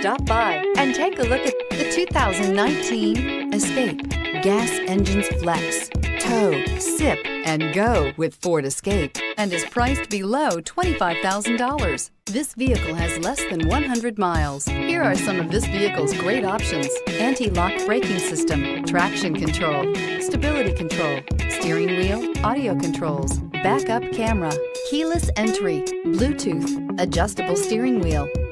Stop by and take a look at the 2019 Escape. Gas engines flex, tow, sip, and go with Ford Escape and is priced below $25,000. This vehicle has less than 100 miles. Here are some of this vehicle's great options. Anti-lock braking system, traction control, stability control, steering wheel, audio controls, backup camera, keyless entry, Bluetooth, adjustable steering wheel,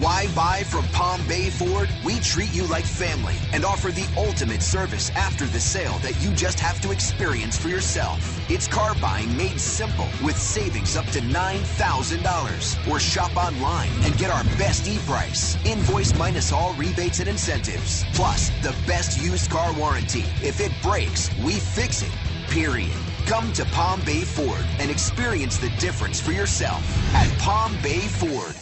Why buy from Palm Bay Ford? We treat you like family and offer the ultimate service after the sale that you just have to experience for yourself. It's car buying made simple with savings up to $9,000. Or shop online and get our best e-price. Invoice minus all rebates and incentives. Plus, the best used car warranty. If it breaks, we fix it. Period. Come to Palm Bay Ford and experience the difference for yourself at Palm Bay Ford.